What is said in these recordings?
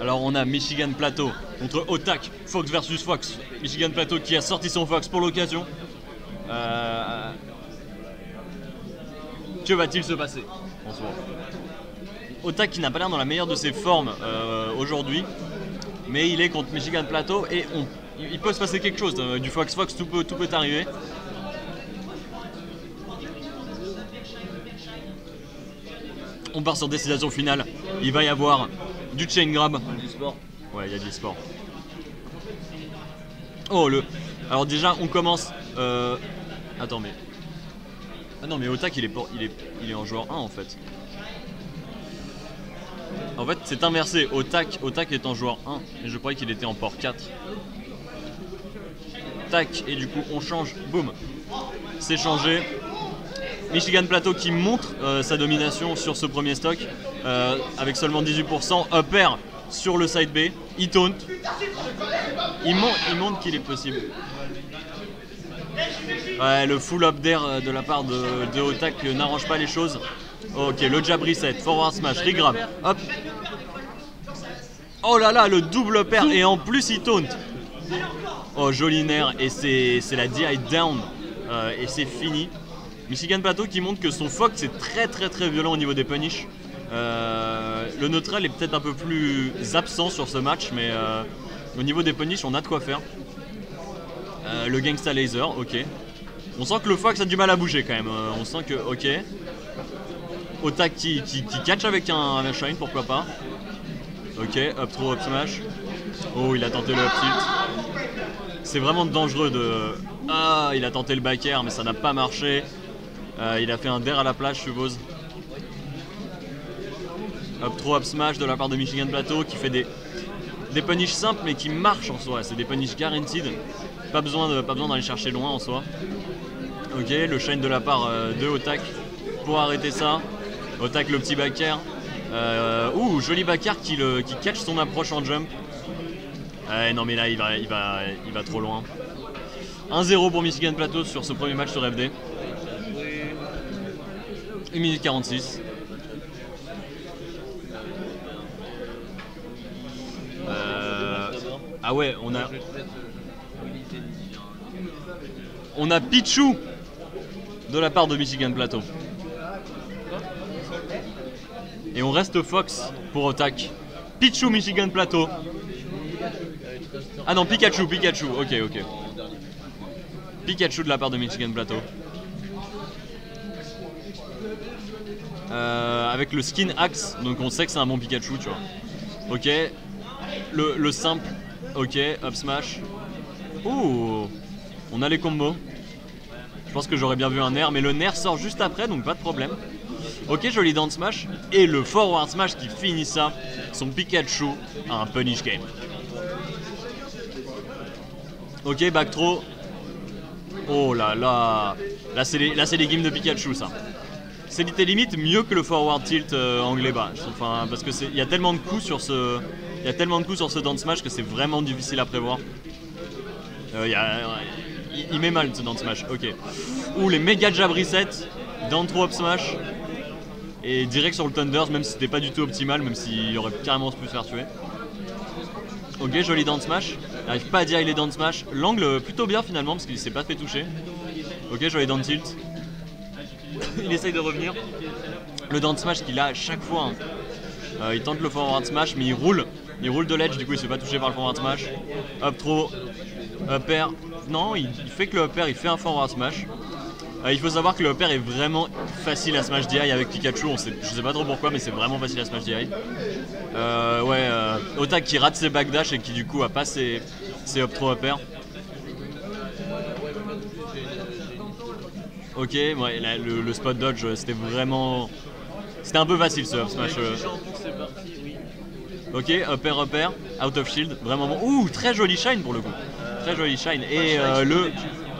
Alors on a Michigan Plateau contre Otak, Fox versus Fox. Michigan Plateau qui a sorti son Fox pour l'occasion. Euh, Que va-t-il se passer en soi Otak qui n'a pas l'air dans la meilleure de ses formes euh, aujourd'hui, mais il est contre Michigan Plateau et on- il peut se passer quelque chose. euh, Du Fox Fox, tout peut, tout peut arriver. On part sur destination finale. Il va y avoir du chain grab. Du sport. Ouais, il y a du sport. Oh, le. Alors, déjà, on commence. Euh... Attends, mais. Ah non, mais Otak, il est, pour- il, est... il est en joueur 1 en fait. En fait, c'est inversé. Otak, Otak est en joueur 1, mais je croyais qu'il était en port 4. Tac, et du coup, on change. Boum. C'est changé. Michigan Plateau qui montre euh, sa domination sur ce premier stock euh, avec seulement 18%. Upper sur le side B. Il taunt. Il, mon- il montre qu'il est possible. Ouais, le full up d'air euh, de la part de, Otak n'arrange pas les choses. Ok, le jab reset, forward smash, regrab, hop. Oh là là, le double pair et en plus il taunt. Oh, joli nerf et c'est la DI down et c'est fini. Michigan Plateau qui montre que son Fox est très très très violent au niveau des punish. Euh, le neutral est peut-être un peu plus absent sur ce match, mais euh, au niveau des punish, on a de quoi faire. Euh, le Gangsta Laser, ok. On sent que le Fox a du mal à bouger quand même. Euh, on sent que, ok. Otak qui, qui, qui catch avec un, un shine, pourquoi pas. Ok, up throw, up smash. Oh, il a tenté le up tilt. C'est vraiment dangereux de. Ah, il a tenté le back air, mais ça n'a pas marché. Euh, il a fait un dair à la plage, je suppose. Up throw, up smash de la part de Michigan Plateau qui fait des, des punish simples mais qui marchent en soi. C'est des punish guaranteed. Pas besoin d'aller chercher loin en soi. Ok, le shine de la part euh, de Otak pour arrêter ça. Otak le petit back air. Euh, ouh, joli back air qui, le- qui catch son approche en jump. Non mais là il va, il va, il va trop loin. 1-0 pour Michigan Plateau sur ce premier match sur FD. 1 minute 46. Euh, Ah ouais, on a, on a Pichou de la part de Michigan Plateau. Et on reste Fox pour Otak. Pichou Michigan Plateau. Ah non, Pikachu, Pikachu, ok, ok. Pikachu de la part de Michigan Plateau. Euh, avec le skin axe, donc on sait que c'est un bon Pikachu, tu vois. Ok. Le, le simple, ok, up smash. Ouh, on a les combos. Je pense que j'aurais bien vu un nerf, mais le nerf sort juste après, donc pas de problème. Ok, joli down smash. Et le forward smash qui finit ça. Son Pikachu a un punish game. Ok, back throw. Oh là là. Là, c'est les, là, les games de Pikachu, ça. C'est limite mieux que le forward tilt euh, anglais bas. Enfin, parce que c'est- il y a tellement de coups sur ce, il y a tellement de coups sur ce down smash que c'est vraiment difficile à prévoir. Euh, il met mal ce down smash. Ok. Ou les méga jab reset, down throw up smash et direct sur le Thunders, même si c'était pas du tout optimal, même s'il aurait carrément pu se faire tuer. Ok, joli down smash. J'arrive pas à dire il est down smash. L'angle plutôt bien finalement parce qu'il s'est pas fait toucher. Ok, joli down tilt. Il essaye de revenir. Le down smash qu'il a à chaque fois. hein. Euh, il tente le forward smash mais il roule. Il roule de l'edge, du coup il se fait pas toucher par le forward smash. Up throw, up air. Non, il, fait que le up air, il fait un forward smash. Euh, il faut savoir que le up air est vraiment facile à smash DI avec Pikachu. On je sais pas trop pourquoi, mais c'est vraiment facile à smash DI. Euh, ouais, euh, Otak qui rate ses backdash et qui du coup a pas ses, ses up throw up air. Ok, ouais, là, le, le spot dodge euh, c'était vraiment. C'était un peu facile ce up smash. euh. Ok, up air, up air, out of shield, vraiment bon. Ouh, très joli shine pour le coup. Très joli shine. Et euh, le.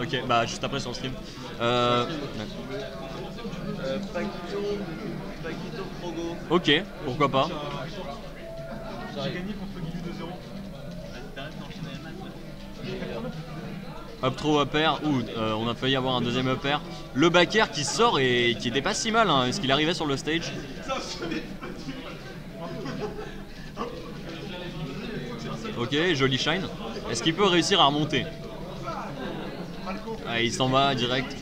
Ok, bah juste après sur le stream. Euh, Euh, Paquito, Paquito Progo. ok, pourquoi pas. Up throw up air, ouh, euh, on a failli avoir un deuxième up air. Le back air qui sort et qui était pas si mal, hein, est-ce qu'il arrivait sur le stage? Ok, joli shine. Est-ce qu'il peut réussir à remonter? Ah, Il s'en va direct.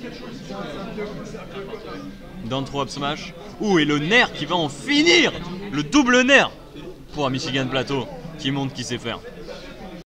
Throw up smash. Ouh, et le nerf qui va en finir Le double nerf pour Michigan Plateau qui montre qui sait faire.